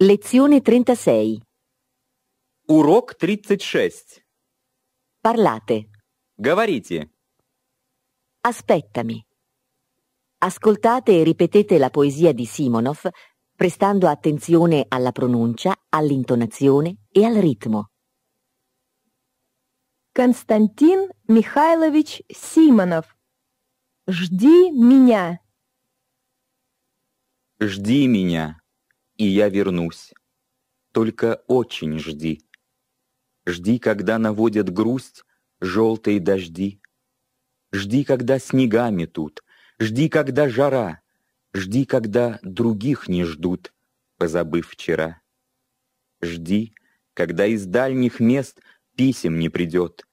Lezione 36. Урок 36. Parlate. Говорите. Aspettami. Ascoltate e ripetete la poesia di Simonov prestando attenzione alla pronuncia, all'intonazione e al ritmo. Константин Михайлович Симонов. Жди меня. Жди меня, И я вернусь. Только очень жди. Жди, когда наводят грусть желтые дожди. Жди, когда снега метут. Жди, когда жара. Жди, когда других не ждут, позабыв вчера. Жди, когда из дальних мест писем не придет.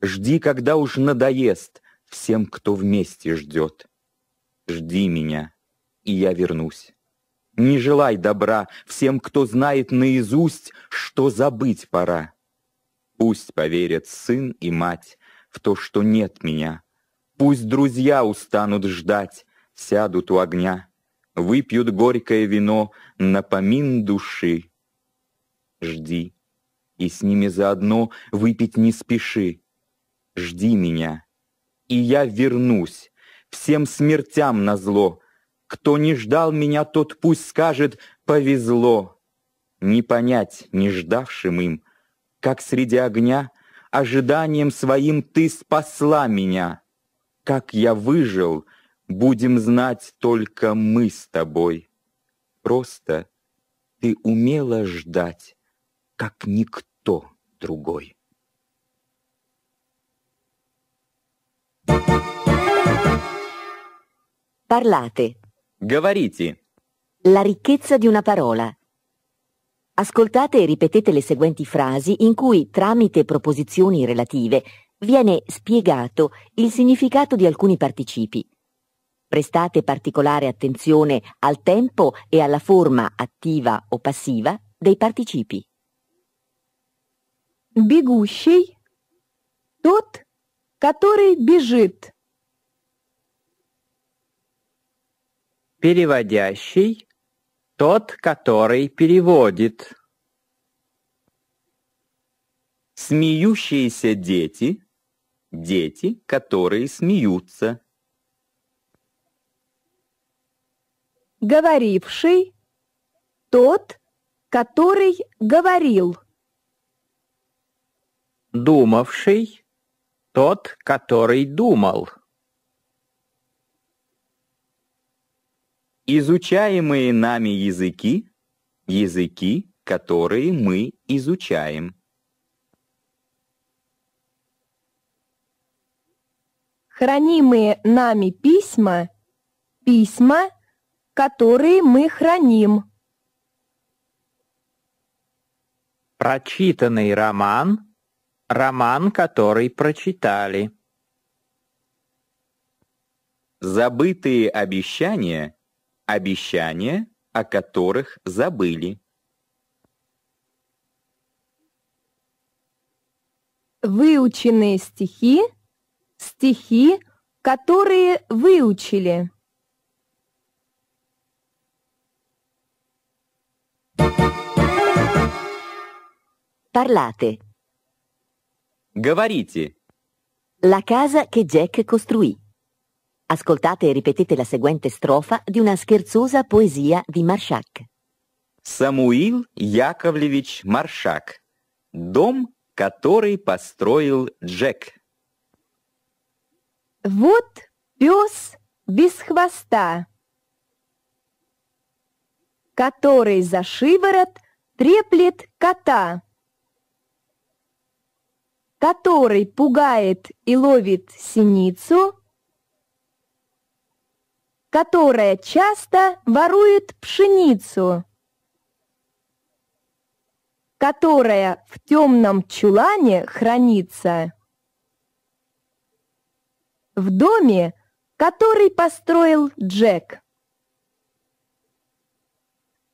Жди, когда уж надоест всем, кто вместе ждет. Жди меня, и я вернусь. Не желай добра всем, кто знает наизусть, что забыть пора. Пусть поверят сын и мать в то, что нет меня. Пусть друзья устанут ждать, сядут у огня, выпьют горькое вино на помин души. Жди, и с ними заодно выпить не спеши. Жди меня, и я вернусь, всем смертям назло. Кто не ждал меня, тот пусть скажет «повезло». Не понять не ждавшим им, как среди огня ожиданием своим ты спасла меня. Как я выжил, будем знать только мы с тобой. Просто ты умела ждать, как никто другой. Parlate. Говорите. La ricchezza di una parola. Ascoltate e ripetete le seguenti frasi in cui, tramite proposizioni relative, viene spiegato il significato di alcuni participi. Prestate particolare attenzione al tempo e alla forma attiva o passiva dei participi. Бегущий. Тот, который бежит. Переводящий — тот, который переводит. Смеющиеся дети — дети, которые смеются. Говоривший. Тот, который говорил. Думавший — тот, который думал. Изучаемые нами языки — языки, которые мы изучаем. Хранимые нами письма. Письма, которые мы храним. Прочитанный роман — роман, который прочитали. Забытые обещания — обещания, о которых забыли. Выученные стихи. Стихи, которые выучили. Parlate. Говорите. La casa che Jack costruì. Ascoltate e ripetete la seguente strofa di una scherzosa poesia di Marshak. Самуил Яковлевич Маршак. Дом, который построил Джек. Вот пес без хвоста, который за шиворот треплет кота, который пугает и ловит синицу, которая часто ворует пшеницу, которая в темном чулане хранится, в доме, который построил Джек.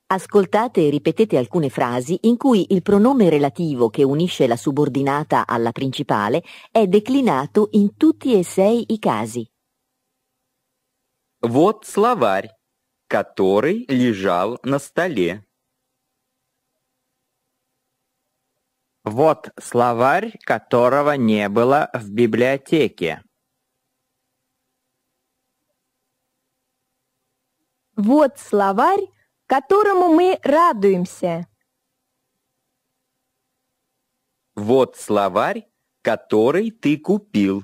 Ascoltate e ripetete alcune frasi in cui il pronome relativo che unisce la subordinata alla principale è declinato in tutti e sei i casi. Вот словарь, который лежал на столе. Вот словарь, которого не было в библиотеке. Вот словарь, которому мы радуемся. Вот словарь, который ты купил.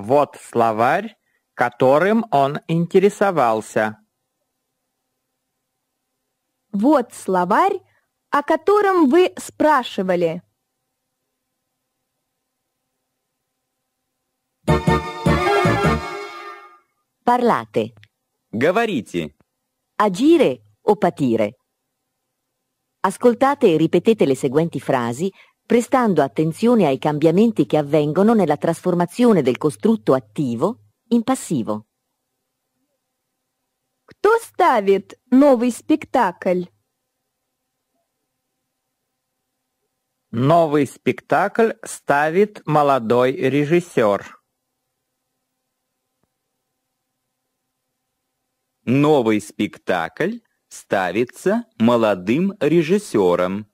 Вот словарь, которым он интересовался. Вот словарь, о котором вы спрашивали. Parlate. Говорите. Agire o patire. Ascoltate e ripetete le seguenti frasi prestando attenzione ai cambiamenti che avvengono nella trasformazione del costrutto attivo in passivo. Кто ставит новый спектакль? Новый спектакль ставит молодой режиссер. Новый спектакль ставится молодым режиссером.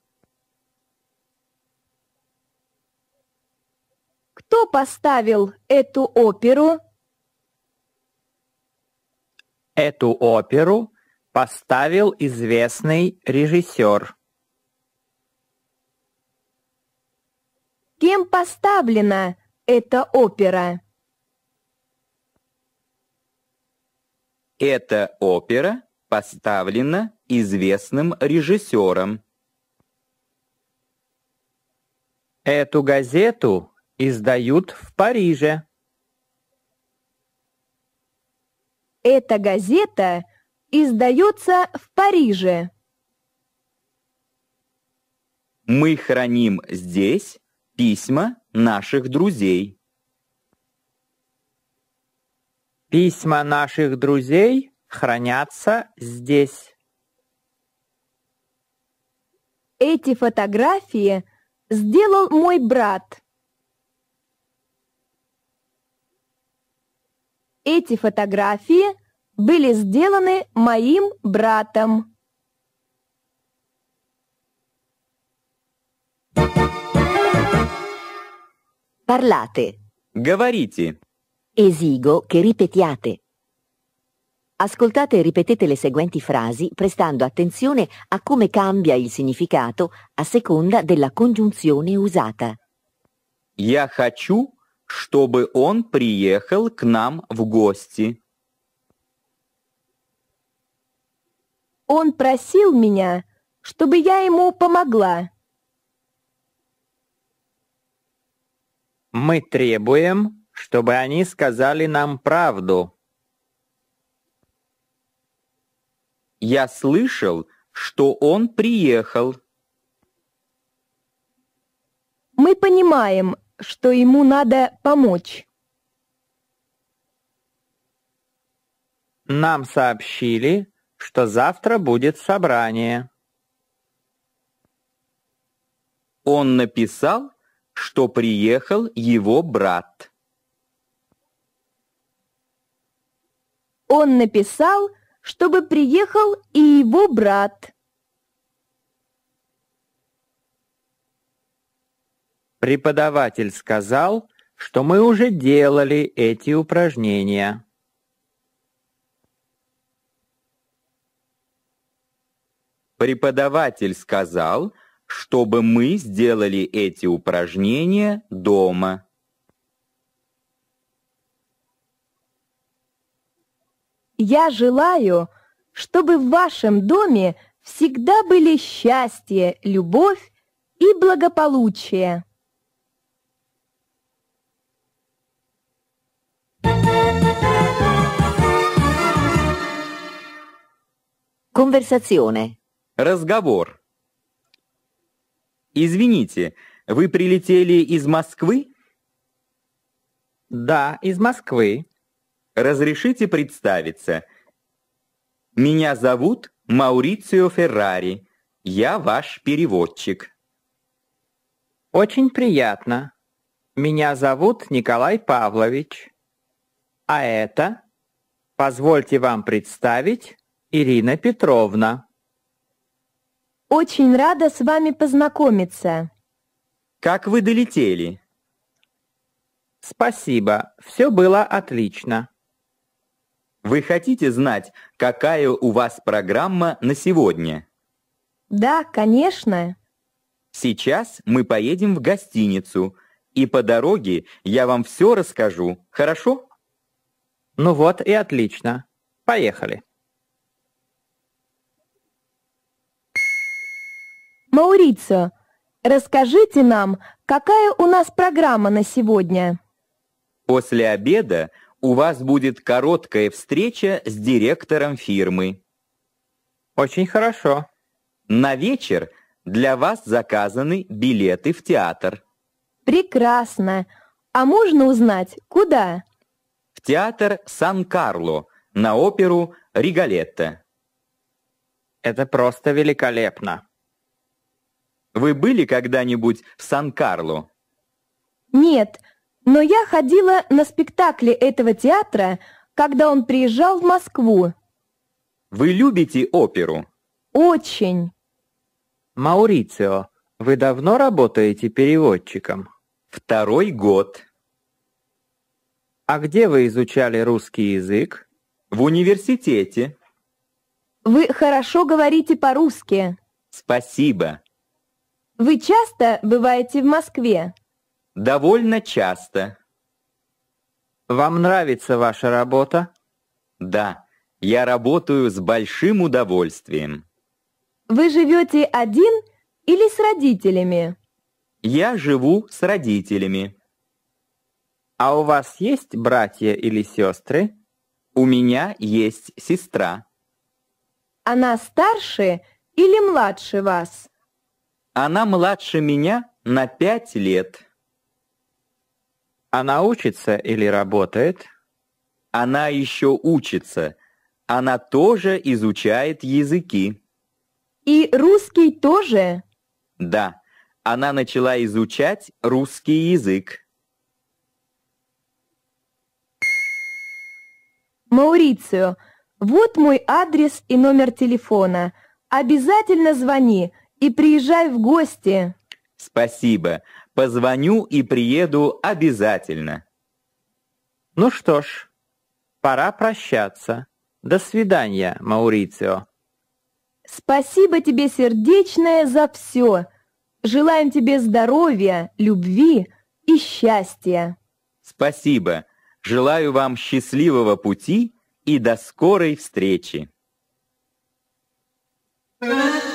Кто поставил эту оперу? Эту оперу поставил известный режиссер. Кем поставлена эта опера? Эта опера поставлена известным режиссером. Эту газету издают в Париже. Эта газета издается в Париже. Мы храним здесь письма наших друзей. Письма наших друзей хранятся здесь. Эти фотографии сделал мой брат. Эти фотографии были сделаны моим братом. Parlate. Говорите. Esigo che ripetiate. Ascoltate e ripetete le seguenti frasi prestando attenzione a come cambia il significato a seconda della congiunzione usata. Я хочу, чтобы он приехал к нам в гости. Он просил меня, чтобы я ему помогла. Мы требуем, чтобы они сказали нам правду. Я слышал, что он приехал. Мы понимаем, что ему надо помочь. Нам сообщили, что завтра будет собрание. Он написал, что приехал его брат. Он написал, чтобы приехал и его брат. Преподаватель сказал, что мы уже делали эти упражнения. Преподаватель сказал, чтобы мы сделали эти упражнения дома. Я желаю, чтобы в вашем доме всегда были счастье, любовь и благополучие. Conversazione. Разговор. Извините, вы прилетели из Москвы? Да, из Москвы. Разрешите представиться. Меня зовут Маурицио Феррари. Я ваш переводчик. Очень приятно. Меня зовут Николай Павлович. А это, позвольте вам представить, Ирина Петровна. Очень рада с вами познакомиться. Как вы долетели? Спасибо, все было отлично. Вы хотите знать, какая у вас программа на сегодня? Да, конечно. Сейчас мы поедем в гостиницу, и по дороге я вам все расскажу, хорошо? Ну вот и отлично. Поехали. Маурицио, расскажите нам, какая у нас программа на сегодня? После обеда у вас будет короткая встреча с директором фирмы. Очень хорошо. На вечер для вас заказаны билеты в театр. Прекрасно. А можно узнать, куда? В театр Сан-Карло на оперу «Риголетто». Это просто великолепно. Вы были когда-нибудь в Сан-Карло? Нет, но я ходила на спектакли этого театра, когда он приезжал в Москву. Вы любите оперу? Очень. Маурицио, вы давно работаете переводчиком? Второй год. А где вы изучали русский язык? В университете. Вы хорошо говорите по-русски. Спасибо. Вы часто бываете в Москве? Довольно часто. Вам нравится ваша работа? Да, я работаю с большим удовольствием. Вы живете один или с родителями? Я живу с родителями. А у вас есть братья или сестры? У меня есть сестра. Она старше или младше вас? Она младше меня на пять лет. Она учится или работает? Она еще учится. Она тоже изучает языки. И русский тоже? Да, она начала изучать русский язык. Маурицио, вот мой адрес и номер телефона. Обязательно звони и приезжай в гости. Спасибо. Позвоню и приеду обязательно. Ну что ж, пора прощаться. До свидания, Маурицио. Спасибо тебе сердечное за все. Желаем тебе здоровья, любви и счастья. Спасибо. Желаю вам счастливого пути и до скорой встречи. Thank you.